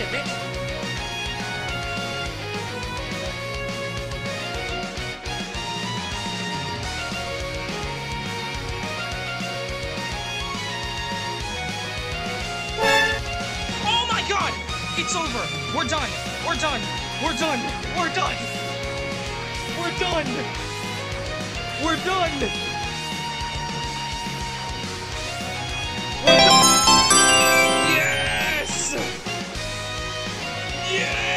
watch. Oh my god! It's over! We're done! We're done! We're done! We're done! We're done! We're done! We're done. Yeah!